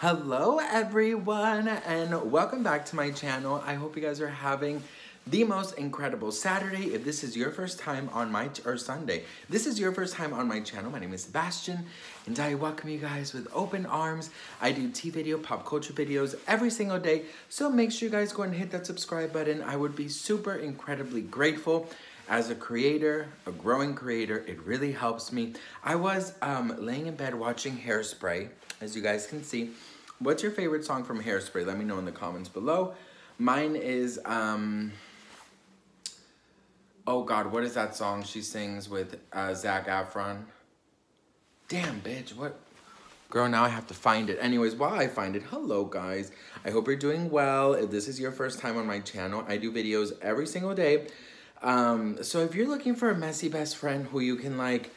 Hello everyone and welcome back to my channel. I hope you guys are having the most incredible Saturday. If this is your first time on my, or Sunday, this is your first time on my channel. My name is Sebastian and I welcome you guys with open arms. I do tea video, pop culture videos every single day. So make sure you guys go and hit that subscribe button. I would be super incredibly grateful. As a creator, a growing creator, it really helps me. I was um, laying in bed watching Hairspray, as you guys can see. What's your favorite song from Hairspray? Let me know in the comments below. Mine is, um, oh God, what is that song she sings with uh, Zac Efron? Damn, bitch, what? Girl, now I have to find it. Anyways, while I find it, hello guys. I hope you're doing well. If this is your first time on my channel, I do videos every single day. Um, so if you're looking for a messy best friend who you can like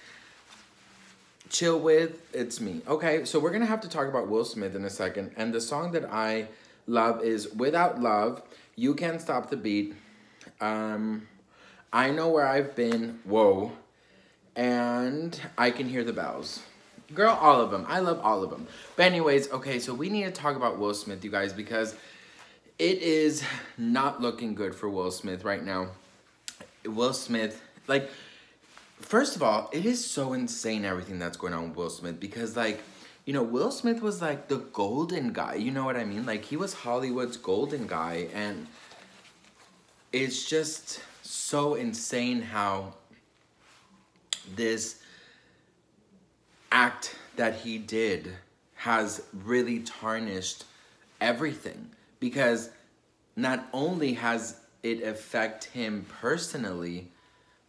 chill with, it's me. Okay, so we're gonna have to talk about Will Smith in a second. And the song that I love is Without Love, You Can't Stop the Beat. Um, I know where I've been, whoa, and I can hear the bells. Girl, all of them. I love all of them. But anyways, okay, so we need to talk about Will Smith, you guys, because it is not looking good for Will Smith right now. Will Smith, like, first of all, it is so insane everything that's going on with Will Smith because, like, you know, Will Smith was like the golden guy. You know what I mean? Like, he was Hollywood's golden guy, and it's just so insane how this act that he did has really tarnished everything because not only has it affect him personally,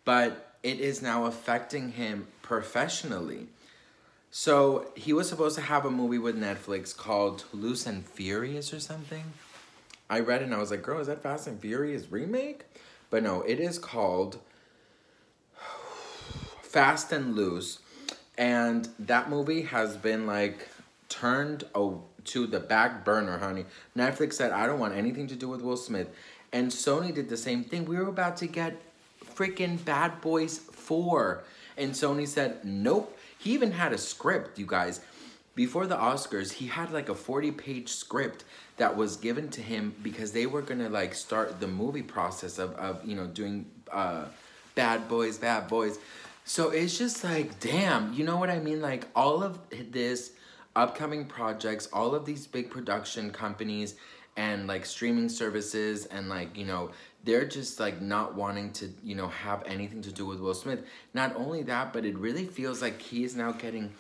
but it is now affecting him professionally. So he was supposed to have a movie with Netflix called Loose and Furious or something. I read and I was like, girl, is that Fast and Furious remake? But no, it is called Fast and Loose. And that movie has been like turned to the back burner, honey. Netflix said, I don't want anything to do with Will Smith. And Sony did the same thing. We were about to get freaking Bad Boys 4. And Sony said, nope. He even had a script, you guys. Before the Oscars, he had like a 40 page script that was given to him because they were gonna like start the movie process of, of you know, doing uh, Bad Boys, Bad Boys. So it's just like, damn, you know what I mean? Like all of this upcoming projects, all of these big production companies, and like streaming services and like you know they're just like not wanting to you know have anything to do with Will Smith. Not only that, but it really feels like he is now getting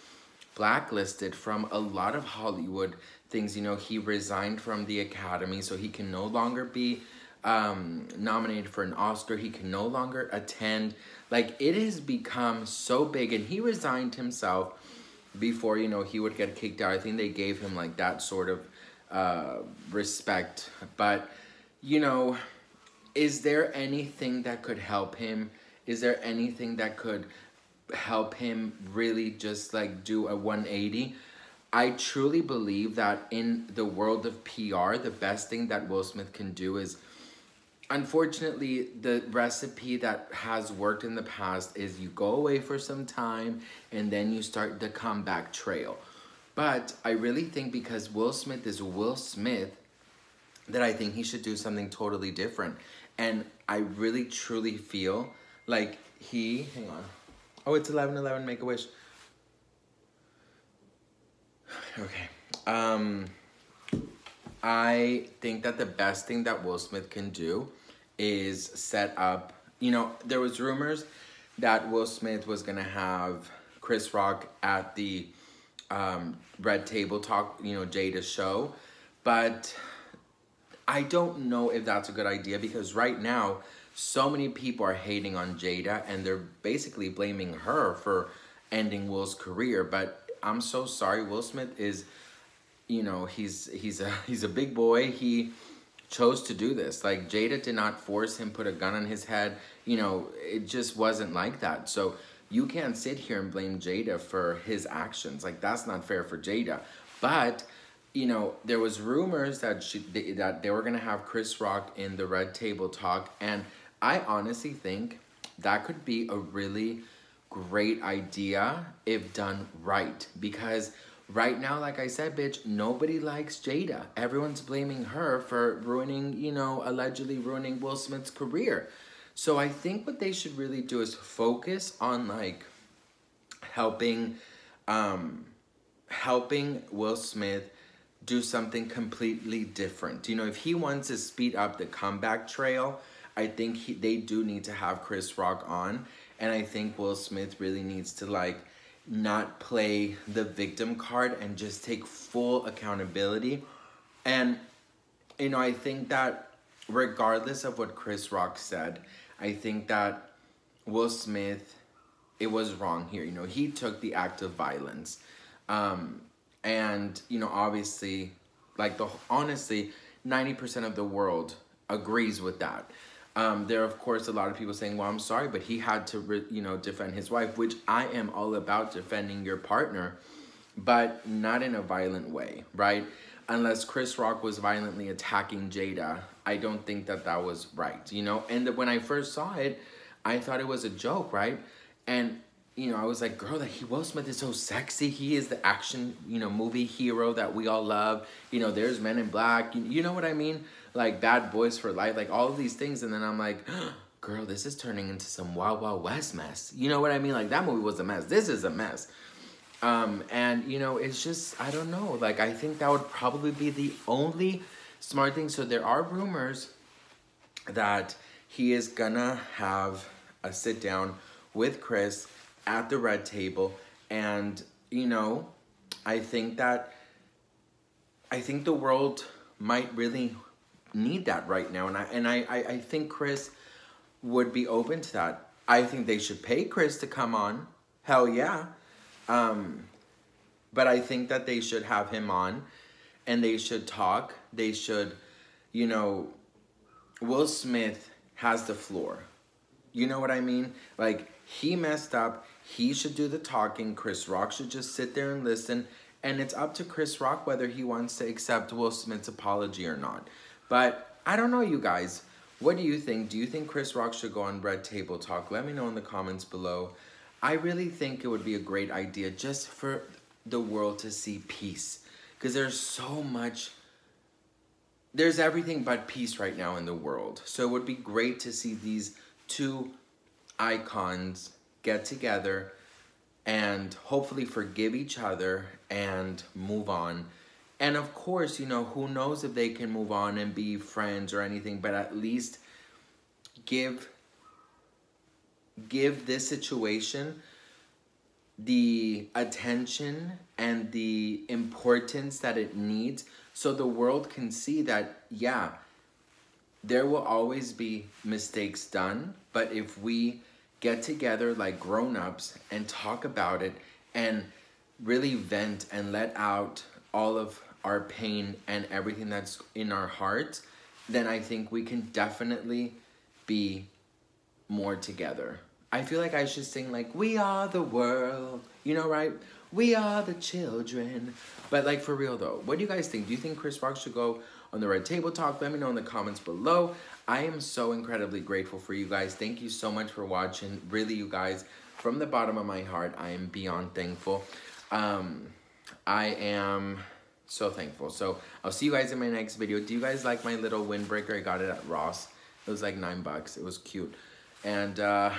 blacklisted from a lot of Hollywood things. You know, he resigned from the Academy, so he can no longer be um, nominated for an Oscar. He can no longer attend. Like it has become so big, and he resigned himself before you know he would get kicked out. I think they gave him like that sort of uh, respect. But, you know, is there anything that could help him? Is there anything that could help him really just like do a 180? I truly believe that in the world of PR, the best thing that Will Smith can do is unfortunately the recipe that has worked in the past is you go away for some time and then you start the comeback trail. But I really think because Will Smith is Will Smith, that I think he should do something totally different. And I really truly feel like he, hang on. Oh, it's 11-11, make a wish. Okay. Um, I think that the best thing that Will Smith can do is set up, you know, there was rumors that Will Smith was to have Chris Rock at the um, Red Table Talk, you know, Jada's show. But I don't know if that's a good idea because right now, so many people are hating on Jada and they're basically blaming her for ending Will's career. But I'm so sorry, Will Smith is, you know, he's he's a he's a big boy. He chose to do this. Like Jada did not force him, put a gun on his head. You know, it just wasn't like that. So you can't sit here and blame Jada for his actions. Like that's not fair for Jada. But you know, there was rumors that she that they were gonna have Chris Rock in the Red Table Talk, and I honestly think that could be a really great idea if done right because right now, like I said, bitch, nobody likes Jada. Everyone's blaming her for ruining, you know, allegedly ruining Will Smith's career. So I think what they should really do is focus on like helping um helping Will Smith do something completely different. You know, if he wants to speed up the comeback trail, I think he, they do need to have Chris Rock on and I think Will Smith really needs to like not play the victim card and just take full accountability. And you know, I think that regardless of what Chris Rock said, I think that Will Smith, it was wrong here. You know, he took the act of violence. Um, and, you know, obviously, like the, honestly, 90% of the world agrees with that. Um, there are, of course, a lot of people saying, well, I'm sorry, but he had to, you know, defend his wife, which I am all about defending your partner, but not in a violent way, right? Unless Chris Rock was violently attacking Jada, I don't think that that was right, you know? And when I first saw it, I thought it was a joke, right? And, you know, I was like, girl, that he Will Smith is so sexy. He is the action, you know, movie hero that we all love. You know, there's Men in Black. You know what I mean? Like Bad Boys for Life, like all of these things. And then I'm like, girl, this is turning into some Wild Wild West mess. You know what I mean? Like that movie was a mess. This is a mess. Um, and you know, it's just, I don't know. Like, I think that would probably be the only smart thing. So there are rumors that he is gonna have a sit down with Chris at the red table. And, you know, I think that, I think the world might really need that right now. And I, and I, I, I think Chris would be open to that. I think they should pay Chris to come on. Hell yeah. Um, but I think that they should have him on and they should talk. They should, you know, Will Smith has the floor. You know what I mean? Like, he messed up. He should do the talking. Chris Rock should just sit there and listen. And it's up to Chris Rock whether he wants to accept Will Smith's apology or not. But I don't know, you guys. What do you think? Do you think Chris Rock should go on Red Table Talk? Let me know in the comments below. I really think it would be a great idea just for the world to see peace. Because there's so much, there's everything but peace right now in the world. So it would be great to see these two icons get together and hopefully forgive each other and move on. And of course, you know, who knows if they can move on and be friends or anything, but at least give give this situation the attention and the importance that it needs so the world can see that yeah there will always be mistakes done but if we get together like grown-ups and talk about it and really vent and let out all of our pain and everything that's in our hearts then i think we can definitely be more together I feel like I should sing like we are the world, you know, right? We are the children. But like for real though, what do you guys think? Do you think Chris Rock should go on the Red Table Talk? Let me know in the comments below. I am so incredibly grateful for you guys. Thank you so much for watching. Really, you guys, from the bottom of my heart, I am beyond thankful. Um, I am so thankful. So I'll see you guys in my next video. Do you guys like my little windbreaker? I got it at Ross. It was like nine bucks. It was cute. And uh,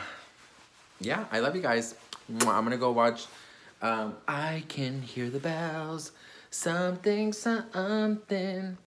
yeah, I love you guys. I'm gonna go watch. Um, I can hear the bells. Something, something.